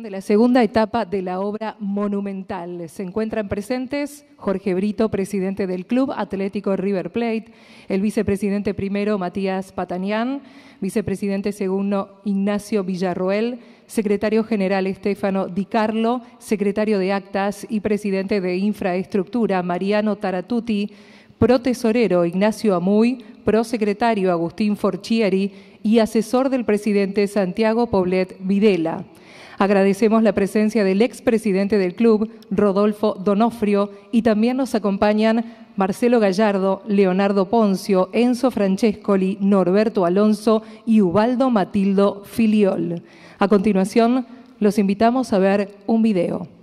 de la segunda etapa de la obra monumental. Se encuentran presentes Jorge Brito, presidente del Club Atlético River Plate, el vicepresidente primero Matías Patanián, vicepresidente segundo Ignacio Villarroel, secretario general Estefano Di Carlo, secretario de Actas y presidente de Infraestructura Mariano Taratuti, protesorero Ignacio Amuy, prosecretario Agustín Forchieri y asesor del presidente Santiago Poblet Videla. Agradecemos la presencia del expresidente del club, Rodolfo Donofrio, y también nos acompañan Marcelo Gallardo, Leonardo Poncio, Enzo Francescoli, Norberto Alonso y Ubaldo Matildo Filiol. A continuación, los invitamos a ver un video.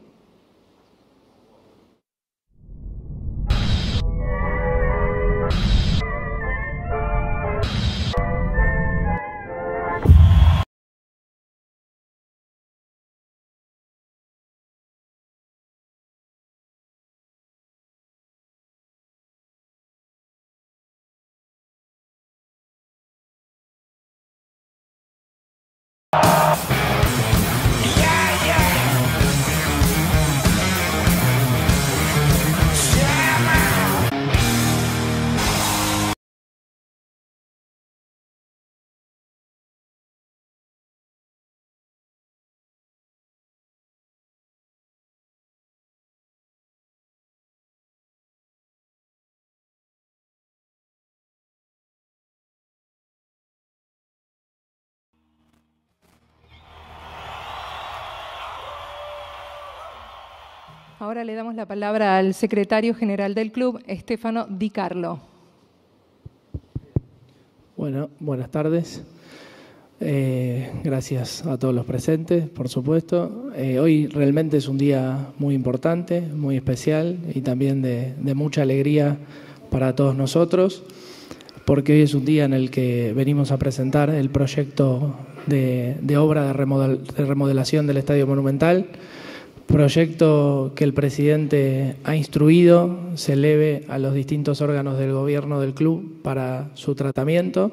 Ahora le damos la palabra al secretario general del club, Estefano Di Carlo. Bueno, buenas tardes. Eh, gracias a todos los presentes, por supuesto. Eh, hoy realmente es un día muy importante, muy especial y también de, mucha alegría para todos nosotros, porque hoy es un día en el que venimos a presentar el proyecto de, obra de remodelación del Estadio Monumental proyecto que el presidente ha instruido se eleve a los distintos órganos del gobierno del club para su tratamiento.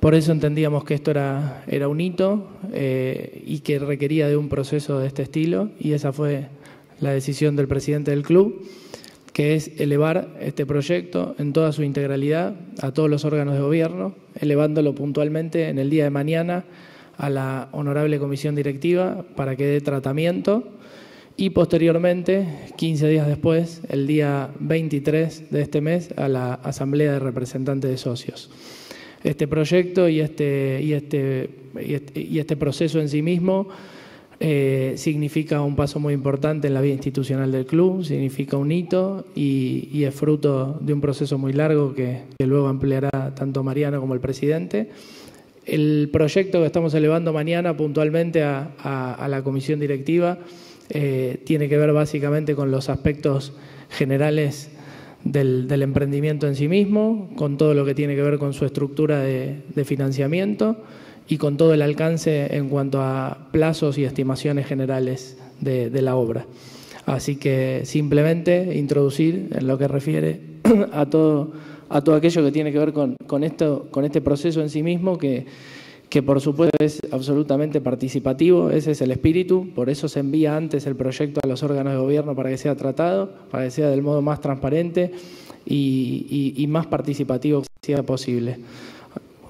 Por eso entendíamos que esto era, era un hito eh, y que requería de un proceso de este estilo y esa fue la decisión del presidente del club, que es elevar este proyecto en toda su integralidad a todos los órganos de gobierno, elevándolo puntualmente en el día de mañana a la honorable comisión directiva para que dé tratamiento y posteriormente, 15 días después, el día 23 de este mes, a la Asamblea de Representantes de Socios. Este proyecto y este, y este, y este, este proceso en sí mismo eh, significa un paso muy importante en la vida institucional del club, significa un hito y, es fruto de un proceso muy largo que, luego ampliará tanto Mariano como el presidente. El proyecto que estamos elevando mañana puntualmente a la comisión directiva eh, tiene que ver básicamente con los aspectos generales del, emprendimiento en sí mismo, con todo lo que tiene que ver con su estructura de, financiamiento y con todo el alcance en cuanto a plazos y estimaciones generales de, la obra. Así que simplemente introducir en lo que refiere a todo, a todo aquello que tiene que ver con, con, esto, con este proceso en sí mismo que que por supuesto es absolutamente participativo, ese es el espíritu, por eso se envía antes el proyecto a los órganos de gobierno para que sea tratado, para que sea del modo más transparente y, más participativo que sea posible.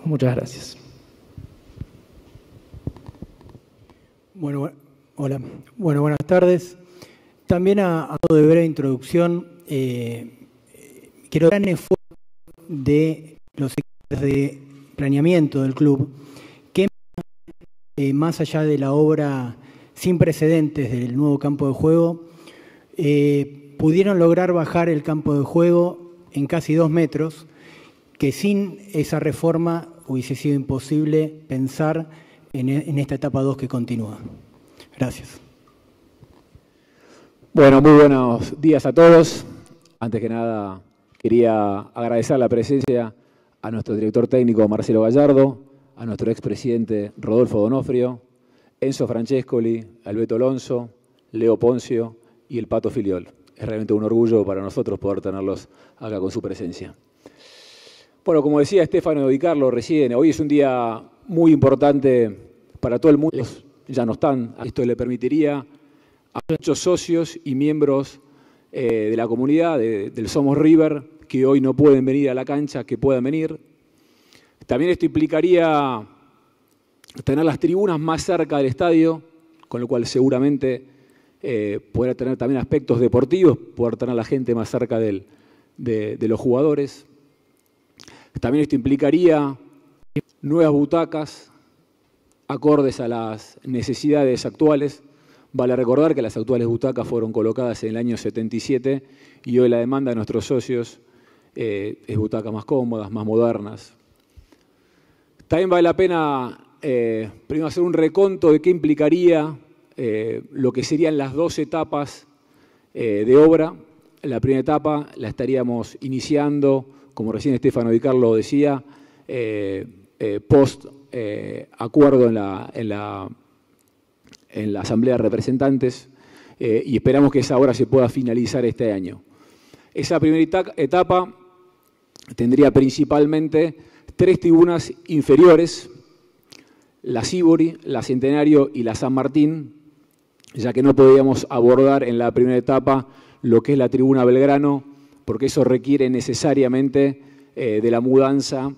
Muchas gracias. Bueno, hola. Bueno, buenas tardes. También a, a modo de breve introducción, eh, quiero dar un esfuerzo de los equipos de planeamiento del club eh, más allá de la obra sin precedentes del nuevo campo de juego, eh, pudieron lograr bajar el campo de juego en casi dos metros, que sin esa reforma hubiese sido imposible pensar en, en esta etapa 2 que continúa. Gracias. Bueno, muy buenos días a todos. Antes que nada, quería agradecer la presencia a nuestro director técnico Marcelo Gallardo, a nuestro expresidente Rodolfo Donofrio, Enzo Francescoli, Alberto Alonso, Leo Poncio y el Pato Filiol. Es realmente un orgullo para nosotros poder tenerlos acá con su presencia. Bueno, como decía Estefano Di Carlo recién, hoy es un día muy importante para todo el mundo. ya no están. Esto le permitiría a muchos socios y miembros eh, de la comunidad del Somos River que hoy no pueden venir a la cancha, que puedan venir. También esto implicaría tener las tribunas más cerca del estadio, con lo cual seguramente eh, tener también aspectos deportivos, poder tener a la gente más cerca de, de los jugadores. También esto implicaría nuevas butacas acordes a las necesidades actuales. Vale recordar que las actuales butacas fueron colocadas en el año 77 y hoy la demanda de nuestros socios eh, es butacas más cómodas, más modernas. También vale la pena eh, primero hacer un reconto de qué implicaría eh, lo que serían las dos etapas de obra. La primera etapa la estaríamos iniciando, como recién Estefano Di Carlo decía, post acuerdo en la Asamblea de Representantes y esperamos que esa obra se pueda finalizar este año. Esa primera etapa tendría principalmente tres tribunas inferiores, la Sibori, la Centenario y la San Martín, ya que no podíamos abordar en la primera etapa lo que es la tribuna Belgrano, porque eso requiere necesariamente eh, de la mudanza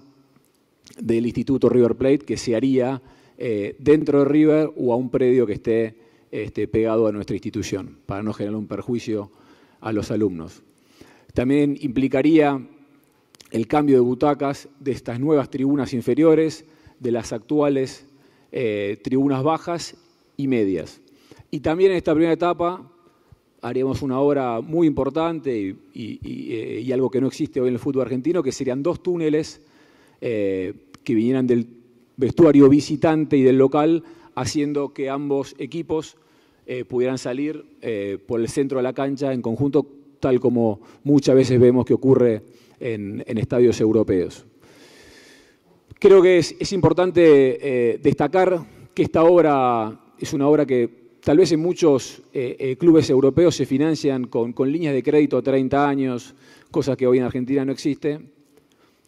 del Instituto River Plate, que se haría eh, dentro de River o a un predio que esté este, pegado a nuestra institución, para no generar un perjuicio a los alumnos. También implicaría el cambio de butacas de estas nuevas tribunas inferiores, de las actuales eh, tribunas bajas y medias. Y también en esta primera etapa haríamos una obra muy importante y, eh, algo que no existe hoy en el fútbol argentino, que serían dos túneles eh, que vinieran del vestuario visitante y del local, haciendo que ambos equipos pudieran salir por el centro de la cancha en conjunto, tal como muchas veces vemos que ocurre en, estadios europeos. Creo que es, importante eh, destacar que esta obra es una obra que tal vez en muchos eh, eh, clubes europeos se financian con, líneas de crédito a 30 años, cosa que hoy en Argentina no existe,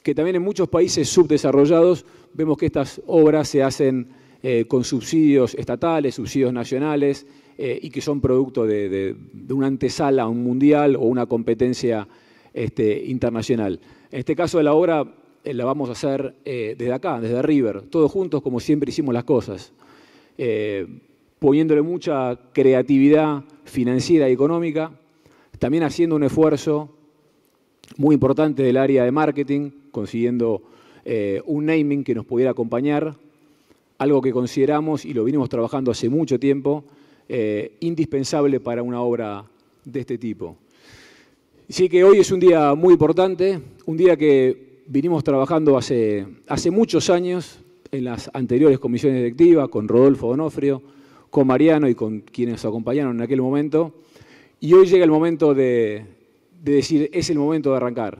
que también en muchos países subdesarrollados vemos que estas obras se hacen con subsidios estatales, subsidios nacionales, y que son producto de, de, una antesala a un mundial o una competencia este, internacional. En este caso de la obra eh, la vamos a hacer eh, desde acá, desde River, todos juntos como siempre hicimos las cosas, eh, poniéndole mucha creatividad financiera y económica, también haciendo un esfuerzo muy importante del área de marketing, consiguiendo un naming que nos pudiera acompañar, algo que consideramos y lo vinimos trabajando hace mucho tiempo, indispensable para una obra de este tipo. Sí que hoy es un día muy importante, un día que vinimos trabajando hace, hace muchos años en las anteriores comisiones directivas, con Rodolfo Donofrio, con Mariano y con quienes acompañaron en aquel momento. Y hoy llega el momento de, decir, es el momento de arrancar.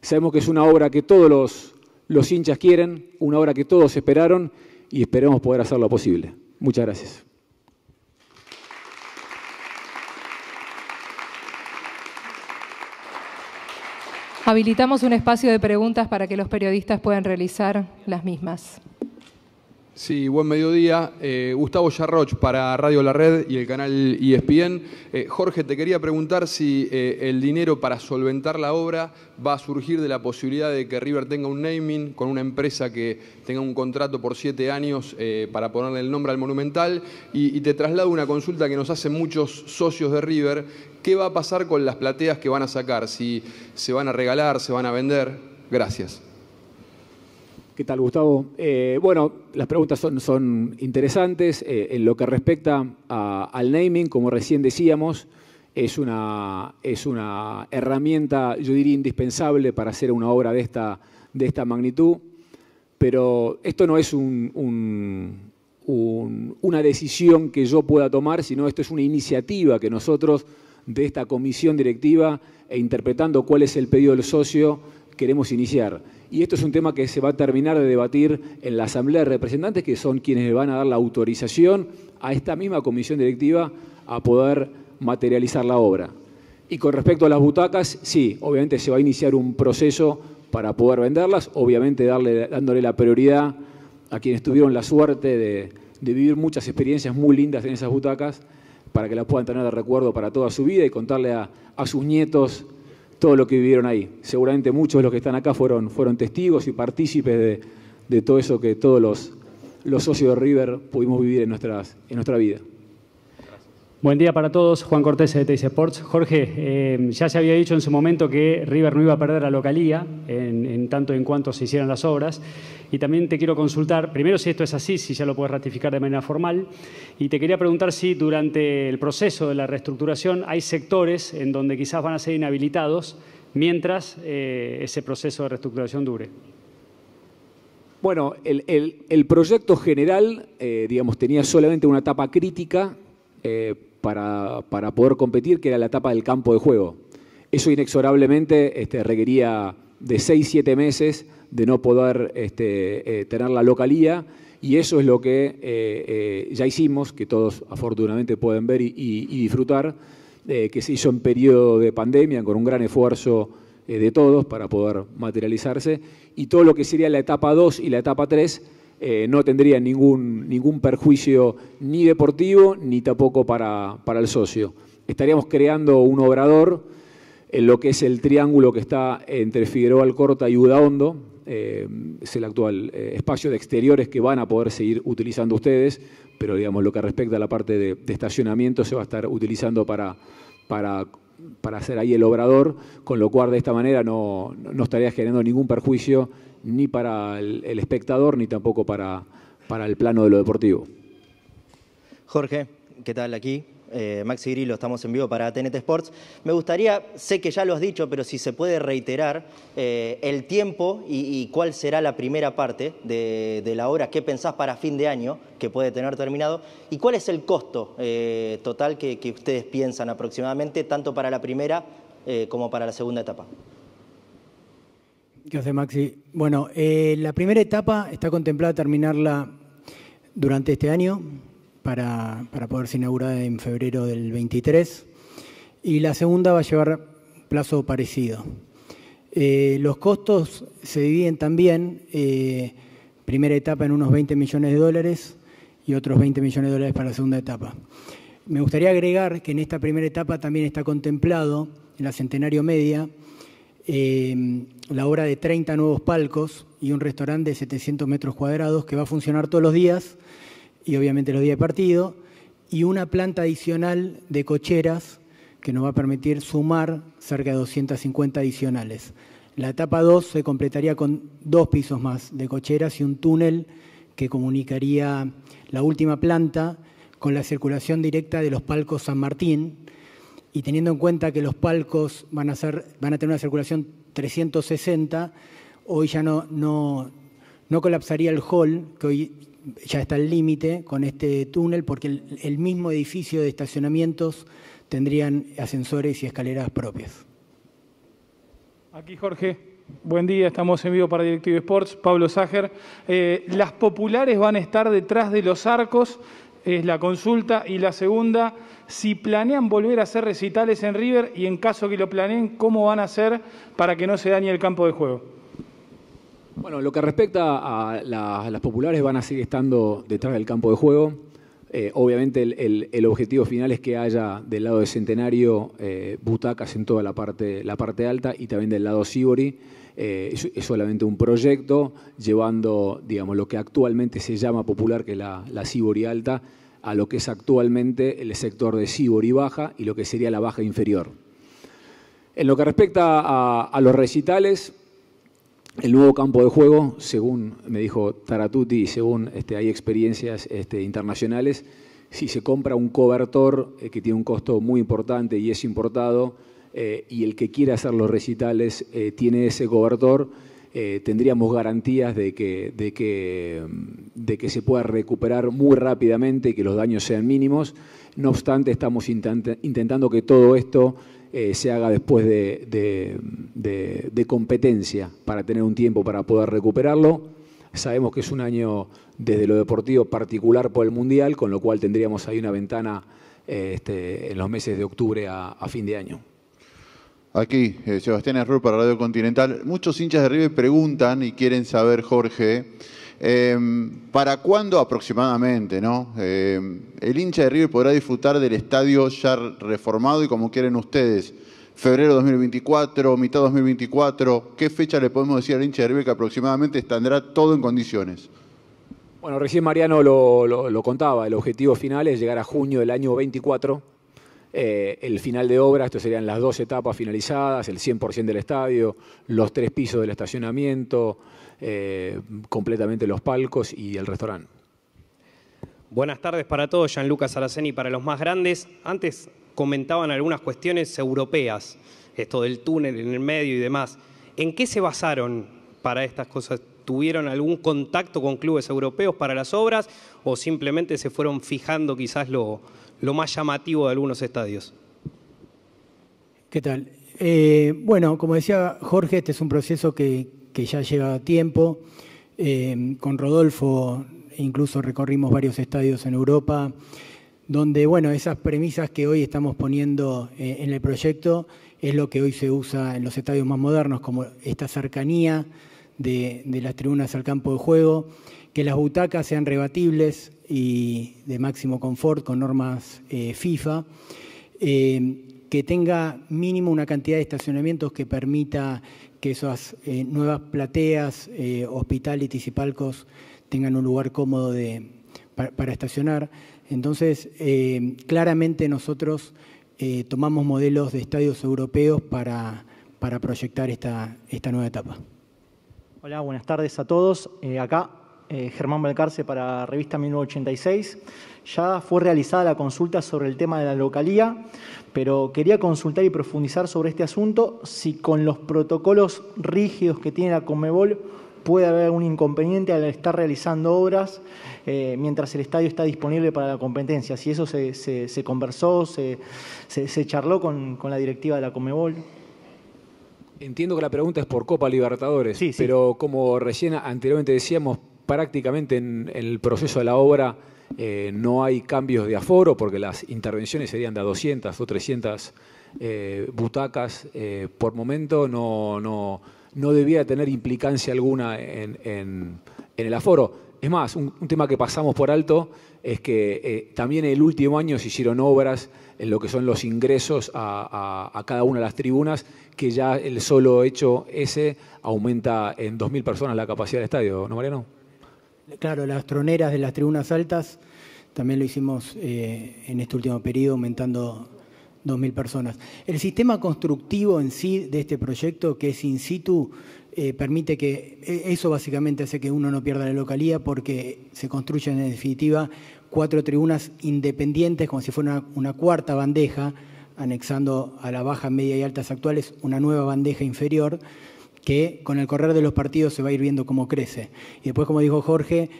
Sabemos que es una obra que todos los, los hinchas quieren, una obra que todos esperaron y esperemos poder hacerlo posible. Muchas gracias. Habilitamos un espacio de preguntas para que los periodistas puedan realizar las mismas. Sí, buen mediodía. Eh, Gustavo Yarroch para Radio La Red y el canal ESPN. Eh, Jorge, te quería preguntar si eh, el dinero para solventar la obra va a surgir de la posibilidad de que River tenga un naming con una empresa que tenga un contrato por siete años para ponerle el nombre al Monumental. Y, y te traslado una consulta que nos hacen muchos socios de River. ¿Qué va a pasar con las plateas que van a sacar? Si se van a regalar, se van a vender. Gracias. ¿Qué tal, Gustavo? Eh, bueno, las preguntas son, interesantes. Eh, en lo que respecta al naming, como recién decíamos, es una, es una herramienta, yo diría, indispensable para hacer una obra de esta, de esta magnitud. Pero esto no es una decisión que yo pueda tomar, sino esto es una iniciativa que nosotros de esta comisión directiva e interpretando cuál es el pedido del socio queremos iniciar. Y esto es un tema que se va a terminar de debatir en la Asamblea de Representantes, que son quienes van a dar la autorización a esta misma comisión directiva a poder materializar la obra. Y con respecto a las butacas, sí, obviamente se va a iniciar un proceso para poder venderlas, obviamente dándole la prioridad a quienes tuvieron la suerte de vivir muchas experiencias muy lindas en esas butacas para que las puedan tener de recuerdo para toda su vida y contarle a, sus nietos todo lo que vivieron ahí. Seguramente muchos de los que están acá fueron, fueron testigos y partícipes de, todo eso que todos los, los socios de River pudimos vivir en, nuestras, en nuestra vida. Buen día para todos, Juan Cortés de Teis Sports. Jorge, eh, ya se había dicho en su momento que River no iba a perder la localía en, tanto en cuanto se hicieran las obras. Y también te quiero consultar, primero si esto es así, si ya lo puedes ratificar de manera formal. Y te quería preguntar si durante el proceso de la reestructuración hay sectores en donde quizás van a ser inhabilitados mientras eh, ese proceso de reestructuración dure. Bueno, el, proyecto general, eh, digamos, tenía solamente una etapa crítica para, poder competir, que era la etapa del campo de juego. Eso inexorablemente este, requería de 6-7 meses de no poder este, eh, tener la localía y eso es lo que eh, eh, ya hicimos, que todos afortunadamente pueden ver y, disfrutar, que se hizo en periodo de pandemia con un gran esfuerzo de todos para poder materializarse y todo lo que sería la etapa 2 y la etapa 3 eh, no tendría ningún, ningún perjuicio ni deportivo ni tampoco para, el socio. Estaríamos creando un obrador en lo que es el triángulo que está entre Figueroa Alcorta y Udaondo, eh, es el actual eh, espacio de exteriores que van a poder seguir utilizando ustedes, pero digamos lo que respecta a la parte de, estacionamiento se va a estar utilizando para, para, para, hacer ahí el obrador, con lo cual de esta manera no, no estaría generando ningún perjuicio ni para el, espectador ni tampoco para, para el plano de lo deportivo. Jorge, ¿qué tal aquí? Eh, Maxi Grillo, estamos en vivo para TNT Sports. Me gustaría, sé que ya lo has dicho, pero si se puede reiterar eh, el tiempo y, cuál será la primera parte de, la obra, qué pensás para fin de año que puede tener terminado y cuál es el costo eh, total que, ustedes piensan aproximadamente, tanto para la primera como para la segunda etapa. ¿Qué hace Maxi? Bueno, la primera etapa está contemplada terminarla durante este año para, para poder ser inaugurada en febrero del 23 y la segunda va a llevar plazo parecido. Eh, los costos se dividen también, eh, primera etapa en unos 20 millones de dólares y otros 20 millones de dólares para la segunda etapa. Me gustaría agregar que en esta primera etapa también está contemplado, en la Centenario Media, eh, la obra de 30 nuevos palcos y un restaurante de 700 metros cuadrados que va a funcionar todos los días y obviamente los días de partido, y una planta adicional de cocheras que nos va a permitir sumar cerca de 250 adicionales. La etapa 2 se completaría con dos pisos más de cocheras y un túnel que comunicaría la última planta con la circulación directa de los palcos San Martín, y teniendo en cuenta que los palcos van a, ser, van a tener una circulación 360, hoy ya no, no, no colapsaría el hall, que hoy ya está al límite con este túnel, porque el, mismo edificio de estacionamientos tendrían ascensores y escaleras propias. Aquí Jorge. Buen día, estamos en vivo para Directivo Sports. Pablo Ságer. Eh, las populares van a estar detrás de los arcos, es la consulta. Y la segunda, si planean volver a hacer recitales en River y en caso que lo planeen, ¿cómo van a hacer para que no se dañe el campo de juego? Bueno, lo que respecta a las populares van a seguir estando detrás del campo de juego. Eh, obviamente el, objetivo final es que haya del lado de Centenario eh, butacas en toda la parte, la parte alta y también del lado Sibori. Eh, es, solamente un proyecto llevando digamos, lo que actualmente se llama popular, que es la, la Sibori alta, a lo que es actualmente el sector de Sibori baja y lo que sería la baja inferior. En lo que respecta a, los recitales, el nuevo campo de juego, según me dijo Taratuti y según este, hay experiencias este, internacionales, si se compra un cobertor eh, que tiene un costo muy importante y es importado, eh, y el que quiera hacer los recitales eh, tiene ese cobertor, tendríamos garantías de que, de, que, de que se pueda recuperar muy rápidamente y que los daños sean mínimos. No obstante, estamos intentando que todo esto eh, se haga después de, de, competencia para tener un tiempo para poder recuperarlo. Sabemos que es un año desde lo deportivo particular por el Mundial, con lo cual tendríamos ahí una ventana eh, este, en los meses de octubre a fin de año. Aquí, eh, Sebastián Arrur para Radio Continental. Muchos hinchas de River preguntan y quieren saber, Jorge, Em, ¿Para cuándo aproximadamente, no? Em, el hincha de River podrá disfrutar del estadio ya reformado y como quieren ustedes. Febrero 2024, mitad 2024. ¿Qué fecha le podemos decir al hincha de River que aproximadamente estará todo en condiciones? Bueno, recién Mariano lo, contaba, el objetivo final es llegar a junio del año 24. Eh, el final de obra, esto serían las dos etapas finalizadas, el 100% del estadio, los tres pisos del estacionamiento, eh, completamente los palcos y el restaurante. Buenas tardes para todos, Gianluca Araceni para los más grandes. Antes comentaban algunas cuestiones europeas, esto del túnel en el medio y demás. ¿En qué se basaron para estas cosas? ¿Tuvieron algún contacto con clubes europeos para las obras o simplemente se fueron fijando quizás lo, más llamativo de algunos estadios? ¿Qué tal? Eh, bueno, como decía Jorge, este es un proceso que, ya lleva tiempo. Eh, con Rodolfo incluso recorrimos varios estadios en Europa, donde, bueno, esas premisas que hoy estamos poniendo eh, en el proyecto es lo que hoy se usa en los estadios más modernos, como esta cercanía de, las tribunas al campo de juego, que las butacas sean rebatibles y de máximo confort con normas eh, FIFA, que tenga mínimo una cantidad de estacionamientos que permita que esas eh, nuevas plateas, hospitalities y palcos tengan un lugar cómodo para, estacionar. Entonces, claramente nosotros tomamos modelos de estadios europeos para, para proyectar esta, esta nueva etapa. Hola, buenas tardes a todos. Eh, acá eh, Germán Belcarce para Revista 1986. Ya fue realizada la consulta sobre el tema de la localía, pero quería consultar y profundizar sobre este asunto, si con los protocolos rígidos que tiene la Comebol puede haber algún inconveniente al estar realizando obras eh, mientras el estadio está disponible para la competencia. Si eso se, conversó, se, charló con, con la directiva de la Comebol. Entiendo que la pregunta es por Copa Libertadores, pero como recién anteriormente decíamos, prácticamente en, el proceso de la obra eh, no hay cambios de aforo porque las intervenciones serían de 200 o 300 eh, butacas eh, por momento, no, no, no debía tener implicancia alguna en, el aforo. Es más, un, tema que pasamos por alto es que también el último año se hicieron obras en lo que son los ingresos a, cada una de las tribunas, que ya el solo hecho ese aumenta en 2.000 personas la capacidad del estadio, ¿no, Mariano? Claro, las troneras de las tribunas altas también lo hicimos eh, en este último periodo, aumentando 2.000 personas. El sistema constructivo en sí de este proyecto, que es in situ, eh, permite que eh, eso básicamente hace que uno no pierda la localía porque se construyen en definitiva cuatro tribunas independientes, como si fuera una, cuarta bandeja, anexando a la baja, media y altas actuales una nueva bandeja inferior, que con el correr de los partidos se va a ir viendo cómo crece. Y después, como dijo Jorge,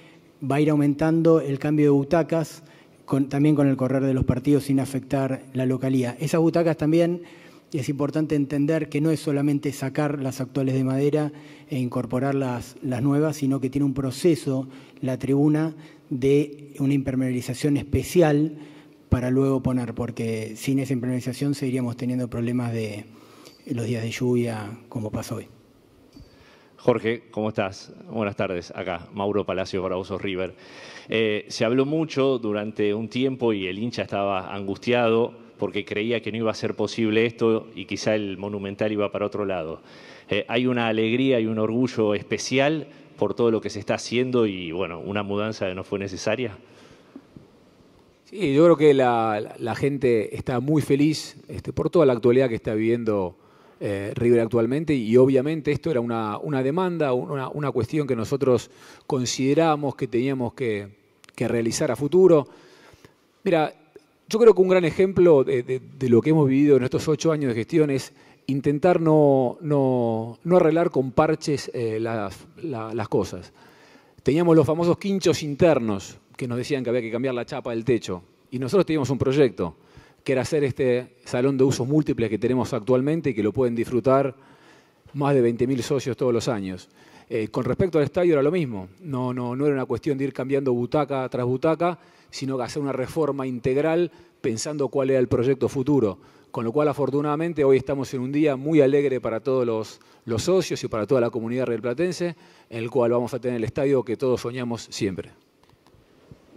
va a ir aumentando el cambio de butacas, también con el correr de los partidos sin afectar la localía. Esas butacas también es importante entender que no es solamente sacar las actuales de madera e incorporar las, las nuevas, sino que tiene un proceso la tribuna de una impermeabilización especial para luego poner, porque sin esa impermeabilización seguiríamos teniendo problemas de los días de lluvia como pasó hoy. Jorge, ¿cómo estás? Buenas tardes. Acá, Mauro Palacio para Osos River. Eh, se habló mucho durante un tiempo y el hincha estaba angustiado porque creía que no iba a ser posible esto y quizá el Monumental iba para otro lado. Eh, hay una alegría y un orgullo especial por todo lo que se está haciendo y bueno, una mudanza no fue necesaria? Sí, yo creo que la, gente está muy feliz este, por toda la actualidad que está viviendo eh, River actualmente y obviamente esto era una, demanda, una, cuestión que nosotros consideramos que teníamos que, realizar a futuro. Mira, yo creo que un gran ejemplo de, de, lo que hemos vivido en estos ocho años de gestión es intentar no, no, arreglar con parches eh, las, cosas. Teníamos los famosos quinchos internos que nos decían que había que cambiar la chapa del techo. Y nosotros teníamos un proyecto, que era hacer este salón de usos múltiples que tenemos actualmente y que lo pueden disfrutar más de 20.000 socios todos los años. Eh, con respecto al estadio era lo mismo, no, no, no era una cuestión de ir cambiando butaca tras butaca, sino que hacer una reforma integral pensando cuál era el proyecto futuro con lo cual afortunadamente hoy estamos en un día muy alegre para todos los, los socios y para toda la comunidad realplatense, en el cual vamos a tener el estadio que todos soñamos siempre.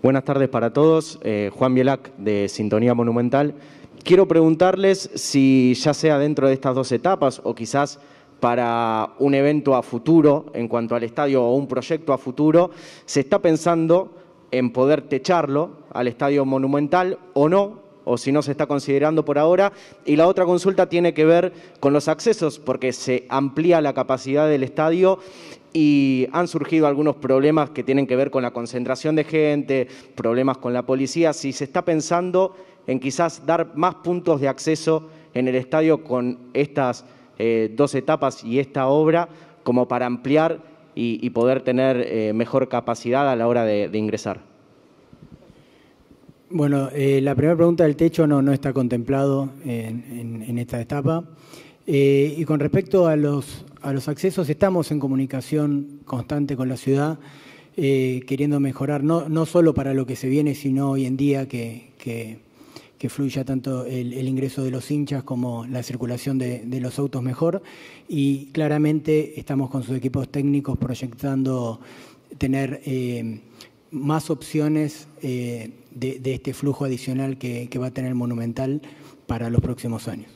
Buenas tardes para todos. Eh, Juan Bielac de Sintonía Monumental. Quiero preguntarles si ya sea dentro de estas dos etapas o quizás para un evento a futuro en cuanto al estadio o un proyecto a futuro, se está pensando en poder techarlo al estadio monumental o no, o si no se está considerando por ahora. Y la otra consulta tiene que ver con los accesos, porque se amplía la capacidad del estadio y han surgido algunos problemas que tienen que ver con la concentración de gente, problemas con la policía. Si se está pensando en quizás dar más puntos de acceso en el estadio con estas eh, dos etapas y esta obra como para ampliar y, poder tener eh, mejor capacidad a la hora de, ingresar? Bueno, eh, la primera pregunta del techo no, no está contemplado en, esta etapa. y con respecto a los, a los accesos, estamos en comunicación constante con la ciudad, queriendo mejorar, no, no solo para lo que se viene, sino hoy en día que, que que fluya tanto el, ingreso de los hinchas como la circulación de, los autos mejor. Y claramente estamos con sus equipos técnicos proyectando tener eh, más opciones eh, de, este flujo adicional que, va a tener Monumental para los próximos años.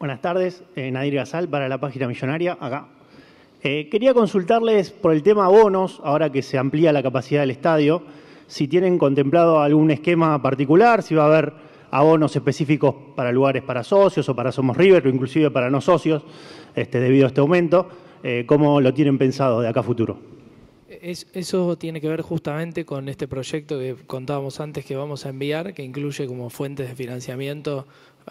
Buenas tardes, eh, Nadir Gazal para la página millonaria, acá. quería consultarles por el tema bonos, ahora que se amplía la capacidad del estadio si tienen contemplado algún esquema particular, si va a haber abonos específicos para lugares para socios o para Somos River o inclusive para no socios este, debido a este aumento, eh, ¿cómo lo tienen pensado de acá a futuro? Eso tiene que ver justamente con este proyecto que contábamos antes que vamos a enviar, que incluye como fuentes de financiamiento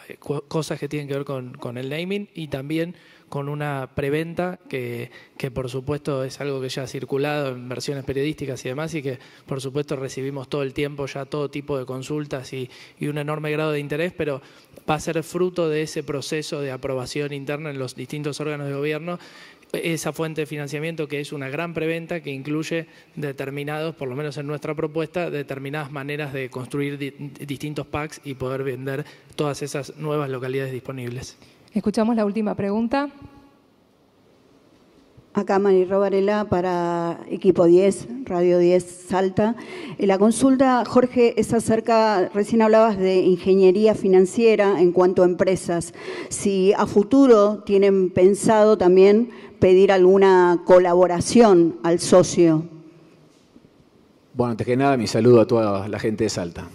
eh, cosas que tienen que ver con, el naming y también con una preventa que, por supuesto es algo que ya ha circulado en versiones periodísticas y demás y que por supuesto recibimos todo el tiempo ya todo tipo de consultas y un enorme grado de interés, pero va a ser fruto de ese proceso de aprobación interna en los distintos órganos de gobierno esa fuente de financiamiento que es una gran preventa que incluye determinados, por lo menos en nuestra propuesta, determinadas maneras de construir distintos packs y poder vender todas esas nuevas localidades disponibles. Escuchamos la última pregunta. Acá María Varela para Equipo 10, Radio 10 Salta. Eh, la consulta, Jorge, es acerca, recién hablabas de ingeniería financiera en cuanto a empresas. Si a futuro tienen pensado también pedir alguna colaboración al socio. Bueno, antes que nada, mi saludo a toda la gente de Salta.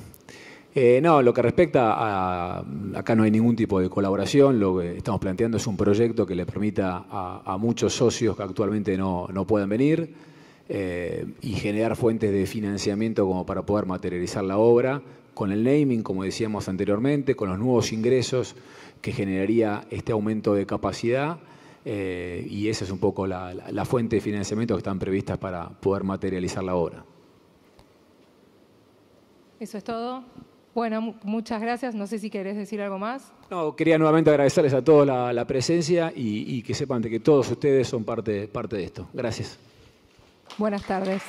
Eh, no, lo que respecta a. Acá no hay ningún tipo de colaboración. Lo que estamos planteando es un proyecto que le permita a, muchos socios que actualmente no, no pueden venir eh, y generar fuentes de financiamiento como para poder materializar la obra con el naming, como decíamos anteriormente, con los nuevos ingresos que generaría este aumento de capacidad. Eh, y esa es un poco la, la fuente de financiamiento que están previstas para poder materializar la obra. Eso es todo. Bueno, muchas gracias. No sé si querés decir algo más. No, quería nuevamente agradecerles a todos la, presencia y, que sepan que todos ustedes son parte, parte de esto. Gracias. Buenas tardes.